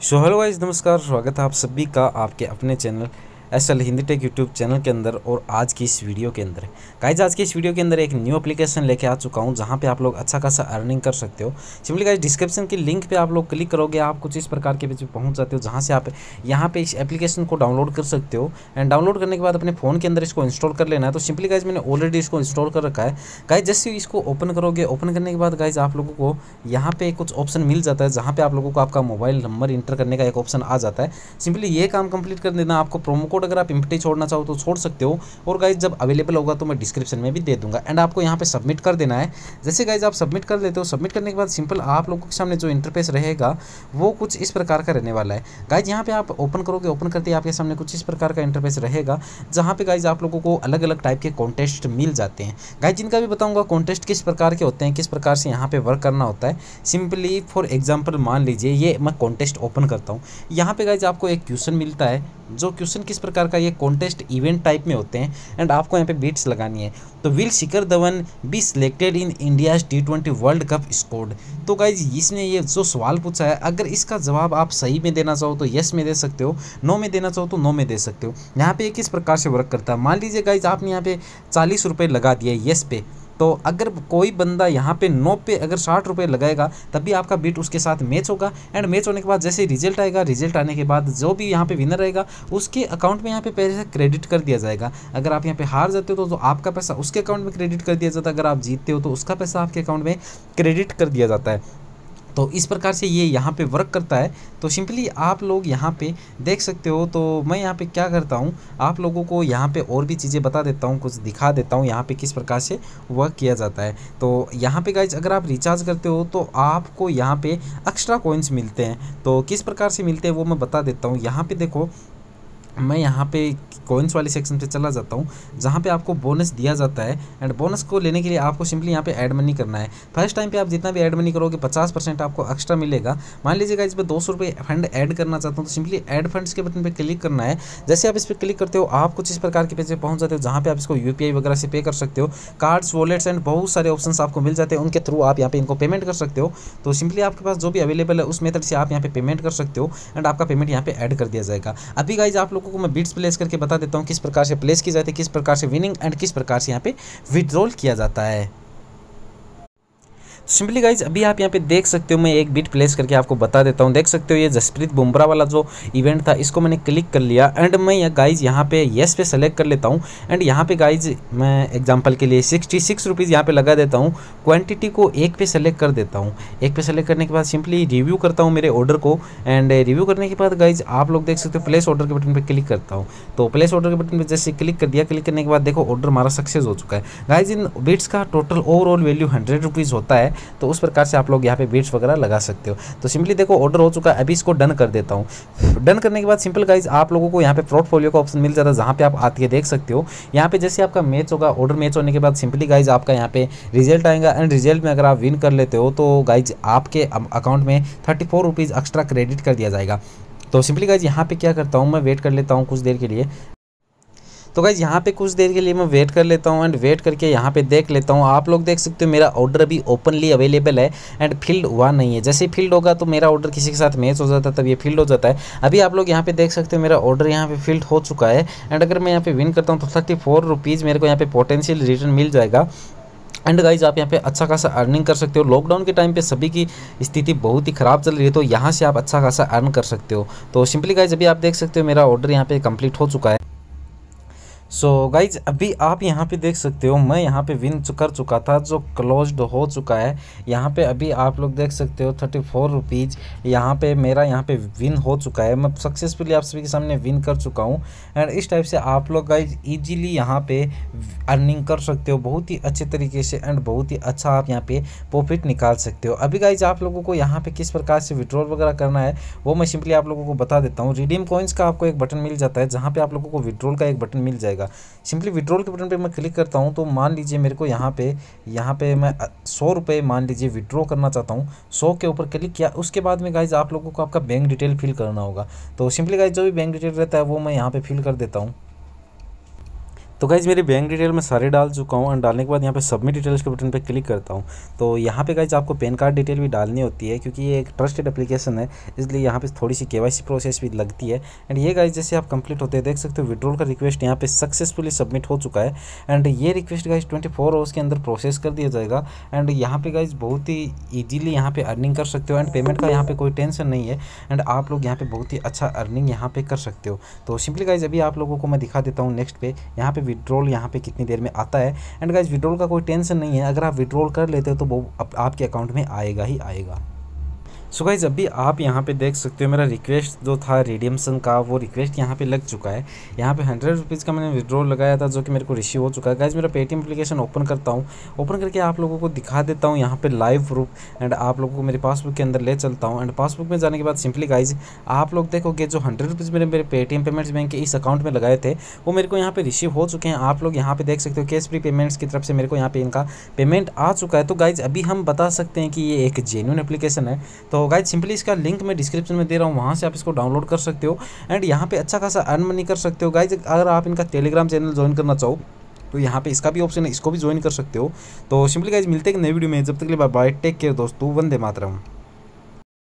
So hello guys नमस्कार स्वागत है आप सभी का आपके अपने channel S L Hindi tech YouTube channel के अंदर और आज की इस वीडियो के अंदर। गाइज़ आज की इस वीडियो के अंदर एक न्यू एप्लीकेशन लेके आ चुका हूँ, जहाँ पे आप लोग अच्छा खासा अर्निंग कर सकते हो। सिंपली गाइज़ डिस्क्रिप्शन की लिंक पे आप लोग क्लिक करोगे, आप कुछ इस प्रकार के पेज पहुँच जाते हो, जहाँ से आप यहाँ पे इस एप्लीकेशन को डाउनलोड कर सकते हो। एंड डाउनलोड करने के बाद अपने फ़ोन के अंदर इसको इंस्टॉल कर लेना है। तो सिंपली गाइज़ मैंने ऑलरेडी इसको इंस्टॉल कर रखा है। गाइज़ जैसे इसको ओपन करोगे ओपन करने के बाद गाइज़ आप लोगों को यहाँ पे कुछ ऑप्शन मिल जाता है, जहाँ पे आप लोगों को आपका मोबाइल नंबर इंटर करने का एक ऑप्शन आ जाता है। सिंपली ये काम कंप्लीट कर देना, आपको प्रोमो अगर आप इम्पटी छोड़ना चाहो तो छोड़ सकते हो। और गाइज़ जब अवेलेबल होगा तो मैं डिस्क्रिप्शन में भी दे दूँगा। एंड आपको यहाँ पे सबमिट कर देना है। जैसे गाइज़ आप सबमिट कर देते हो सबमिट करने के बाद सिंपल आप लोगों के सामने जो इंटरफेस रहेगा, वो कुछ इस प्रकार का रहने वाला है। गाइज़ यहाँ पे आप ओपन करोगे ओपन करते आपके सामने कुछ इस प्रकार का इंटरफेस रहेगा, जहाँ पे गाइज़ आप लोगों को अलग अलग टाइप के कॉन्टेस्ट मिल जाते हैं। गाइज़ जिनका भी बताऊँगा कॉन्टेस्ट किस प्रकार के होते हैं, किस प्रकार से यहाँ पे वर्क करना होता है सिंपली फॉर एग्ज़ाम्पल मान लीजिए, ये मैं कॉन्टेस्ट ओपन करता हूँ। यहाँ पे गाइज़ आपको एक क्वेश्चन मिलता है, जो क्वेश्चन किस प्रकार का ये कॉन्टेस्ट इवेंट टाइप में होते हैं एंड आपको यहाँ पे बीट्स लगानी है। तो will Shikhar Dhawan be selected in India T twenty world cup scored तो गाइज़ इसने ये जो सवाल पूछा है, अगर इसका जवाब आप सही में देना चाहो तो यस में दे सकते हो नो में देना चाहो तो नो में दे सकते हो। यहाँ पे किस प्रकार से वर्क करता है? मान लीजिए गाइज़ आपने यहाँ पे चालीस रुपये लगा दिया यस पे। तो अगर कोई बंदा यहाँ पे नौ पे अगर साठ रुपये लगाएगा तब भी आपका बीट उसके साथ मैच होगा। एंड मैच होने के बाद जैसे रिज़ल्ट आएगा रिज़ल्ट आने के बाद जो भी यहाँ पे विनर रहेगा उसके अकाउंट में यहाँ पे पैसे क्रेडिट कर दिया जाएगा। अगर आप यहाँ पे हार जाते हो तो, तो आपका पैसा उसके अकाउंट में क्रेडिट कर दिया जाता है। अगर आप जीतते हो तो उसका पैसा आपके अकाउंट में क्रेडिट कर दिया जाता है। तो इस प्रकार से ये यहाँ पे वर्क करता है। तो सिंपली आप लोग यहाँ पे देख सकते हो तो मैं यहाँ पे क्या करता हूँ, आप लोगों को यहाँ पे और भी चीज़ें बता देता हूँ, कुछ दिखा देता हूँ यहाँ पे किस प्रकार से वर्क किया जाता है। तो यहाँ पे गाइज़ अगर आप रिचार्ज करते हो तो आपको यहाँ पे एक्स्ट्रा कॉइन्स मिलते हैं। तो किस प्रकार से मिलते हैं वो मैं बता देता हूँ। यहाँ पर देखो मैं यहाँ पे कॉइन्स वाले सेक्शन पे चला जाता हूँ, जहाँ पे आपको बोनस दिया जाता है एंड बोनस को लेने के लिए आपको सिंपली यहाँ पे ऐड मनी करना है। फ़र्स्ट टाइम पे आप जितना भी ऐड मनी करोगे, पचास परसेंट आपको एक्स्ट्रा मिलेगा। मान लीजिएगा इस पर दो सौ फंड ऐड करना चाहता हूँ तो सिंपली ऐड फंड्स के बटन पर क्लिक करना है। जैसे आप इस पर क्लिक करते हो, आप कुछ इस प्रकार के पैसे पहुँच जाते हो, जहाँ पर आप इसको यूपीआई वगैरह से पे कर सकते हो। कार्ड्स वॉलेट्स एंड बहुत सारे ऑप्शन आपको मिल जाते हैं, उनके थ्रू आप यहाँ पे इनको पेमेंट कर सकते हो। तो सिंपली आपके पास जो भी अवेलेबल है, उस मेथड से आप यहाँ पे पेमेंट कर सकते हो एंड आपका पेमेंट यहाँ पे ऐड कर दिया जाएगा। अभी गाइज़ आप लोगों को मैं बीट्स प्लेस करके बता देता हूँ किस प्रकार से प्लेस की जाती है, किस प्रकार से विनिंग एंड किस प्रकार से यहाँ पे विड्रॉल किया जाता है। सिंपली गाइज़ अभी आप यहाँ पे देख सकते हो, मैं एक बिट प्लेस करके आपको बता देता हूँ। देख सकते हो ये जसप्रीत बुमराह वाला जो इवेंट था, इसको मैंने क्लिक कर लिया। एंड मैं यहाँ गाइज़ यहाँ पे येस पे सेलेक्ट कर लेता हूँ। एंड यहाँ पे गाइज़ मैं एग्ज़ाम्पल के लिए सिक्सटी सिक्स रुपीज़ यहाँ पे लगा देता हूँ। क्वान्टिटी को एक पे सेलेक्ट कर देता हूँ। एक पे सेलेक्ट करने के बाद सिंपली रिव्यू करता हूँ मेरे ऑर्डर को। एंड रिव्यू करने के बाद गाइज़ आप लोग देख सकते हो प्लेस ऑर्डर के बटन पर क्लिक करता हूँ। तो प्लेस ऑर्डर के बटन पर जैसे क्लिक कर दिया क्लिक करने के बाद देखो ऑर्डर हमारा सक्सेस हो चुका है। गाइज़ इन बिट्स का total overall value hundred rupees होता है। तो उस प्रकार से आप लोग यहाँ पे बीट्स वगैरह लगा सकते हो। तो सिंपली देखो ऑर्डर हो चुका है, अभी इसको डन कर देता हूँ। डन करने के बाद सिंपल गाइज़ आप लोगों को यहाँ पे पोर्टफोलियो का ऑप्शन मिल जाता है, जहाँ पे आप आते देख सकते हो। यहाँ पे जैसे आपका मैच होगा ऑर्डर मैच होने के बाद सिंपली गाइज़ आपका यहाँ पे रिज़ल्ट आएगा। एंड रिज़ल्ट में अगर आप विन कर लेते हो तो गाइज़ आपके अकाउंट में थर्टी एक्स्ट्रा क्रेडिट कर दिया जाएगा। तो सिंपली गाइज़ यहाँ पे क्या करता हूँ, मैं वेट कर लेता हूँ कुछ देर के लिए। तो गाइज़ यहाँ पे कुछ देर के लिए मैं वेट कर लेता हूँ एंड वेट करके यहाँ पे देख लेता हूँ। आप लोग देख सकते हो मेरा ऑर्डर अभी ओपनली अवेलेबल है एंड फिल्ड हुआ नहीं है। जैसे फ़ील्ड होगा तो मेरा ऑर्डर किसी के साथ मैच हो जाता है, तब ये फ़ील्ड हो जाता है। अभी आप लोग यहाँ पे देख सकते हो मेरा ऑर्डर यहाँ पे फ़ील्ड हो चुका है एंड अगर मैं यहाँ पे विन करता हूँ तो थर्टी फोर रुपीज़ मेरे को यहाँ पे पोटेंशियल रिटर्न मिल जाएगा। एंड गाइज़ आप यहाँ पे अच्छा खासा अर्निंग कर सकते हो। लॉकडाउन के टाइम पे सभी की स्थिति बहुत ही ख़राब चल रही है तो यहाँ से आप अच्छा खासा अर्न कर सकते हो। तो सिंपली गाइज़ अभी आप देख सकते हो मेरा ऑर्डर यहाँ पे कंप्लीट हो चुका है। सो so, गाइज़ अभी आप यहाँ पे देख सकते हो मैं यहाँ पे विन कर चुका था जो क्लोज्ड हो चुका है। यहाँ पे अभी आप लोग देख सकते हो थर्टी फोर रुपीज़ यहाँ पर मेरा यहाँ पे विन हो चुका है। मैं सक्सेसफुली आप सभी के सामने विन कर चुका हूँ। एंड इस टाइप से आप लोग गाइज़ इजीली यहाँ पे अर्निंग कर सकते हो बहुत ही अच्छे तरीके से एंड बहुत ही अच्छा आप यहाँ पे प्रॉफिट निकाल सकते हो। अभी गाइज़ आप लोगों को यहाँ पे किस प्रकार से विड्रॉल वगैरह करना है वो मैं सिंपली आप लोगों को बता देता हूँ। रिडीम कॉइन्स का आपको एक बटन मिल जाता है जहाँ पे आप लोगों को विड्रॉल का एक बटन मिल जाएगा। जाएगा। सिंपली विड्रॉल के बटन पे मैं क्लिक करता हूँ तो मान लीजिए मेरे को यहाँ पे यहाँ पे मैं सौ रुपये मान लीजिए विड्रॉ करना चाहता हूँ। सौ के ऊपर क्लिक किया, उसके बाद में गाइज़ आप लोगों को आपका बैंक डिटेल फिल करना होगा। तो सिंपली गाइज़ जो भी बैंक डिटेल रहता है, वो मैं यहाँ पर फिल कर देता हूँ। तो गाइज़ मेरी बैंक डिटेल में सारे डाल चुका हूँ एंड डालने के बाद यहाँ पे सबमिट डिटेल्स के बटन पे क्लिक करता हूँ तो यहाँ पे गाइज़ आपको पैन कार्ड डिटेल भी डालनी होती है क्योंकि ये एक ट्रस्टेड एप्लीकेशन है इसलिए यहाँ पे थोड़ी सी के प्रोसेस भी लगती है एंड ये गाइज़ जैसे आप कंप्लीट होते हैं देख सकते हो विड्रोल का रिक्वेस्ट यहाँ पे सक्सेसफुली सबमिट हो चुका है एंड ये request guys twenty four hours के अंदर प्रोसेस कर दिया जाएगा एंड यहाँ पे गाइज़ बहुत ही ईजिली यहाँ पे अर्निंग कर सकते हो एंड पेमेंट का यहाँ पे कोई टेंशन नहीं है एंड आप लोग यहाँ पे बहुत ही अच्छा अर्निंग यहाँ पे कर सकते हो तो सिंपली गाइज़ अभी आप लोगों को मैं दिखा देता हूँ नेक्स्ट पे यहाँ पे विड्रॉल यहाँ पे कितनी देर में आता है? एंड गाइज़ विड्रॉल का कोई टेंशन नहीं है। अगर आप विड्रॉल कर लेते हो तो वो आपके अकाउंट में आएगा ही आएगा। सो गाइज़ अभी आप यहाँ पे देख सकते हो मेरा रिक्वेस्ट जो था रेडियमसन का, वो रिक्वेस्ट यहाँ पे लग चुका है। यहाँ पे हंड्रेड रुपीज़ का मैंने विड्रॉल लगाया था, जो कि मेरे को रिसीव हो चुका है। गाइज़ मेरा पेटीएम एप्लीकेशन ओपन करता हूँ। ओपन करके आप लोगों को दिखा देता हूँ यहाँ पे लाइव प्रूफ एंड आप लोगों को मेरे पासबुक के अंदर ले चलता हूँ। एंड पासबुक में जाने के बाद सिंपली गाइज़ आप लोग देखोगे जो हंड्रेड रुपीज़ मेरे मेरे पेटीएम पेमेंट्स बैंक के इस अकाउंट में लगाए थे, वो मेरे को यहाँ पे रिसीव हो चुके हैं। आप लोग यहाँ पे देख सकते हो कैश फ्री पेमेंट्स की तरफ़ से मेरे को यहाँ पे इनका पेमेंट आ चुका है। तो गाइज़ अभी हम बता सकते हैं कि ये एक जेन्यून एप्लीकेशन है। तो गाइज़ सिंपली इसका लिंक मैं डिस्क्रिप्शन में दे रहा हूँ। वहाँ से आप इसको डाउनलोड कर सकते हो। एंड यहाँ पे अच्छा खासा अर्न मनी कर सकते हो। गाइज़ अगर आप इनका टेलीग्राम चैनल ज्वाइन करना चाहो तो यहाँ पे इसका भी ऑप्शन है। इसको भी ज्वाइन कर सकते हो। तो सिंपली गाइज़ मिलते हैं नई वीडियो में। जब तक के लिए बाय टेक केयर दोस्तों। वंदे मातरम।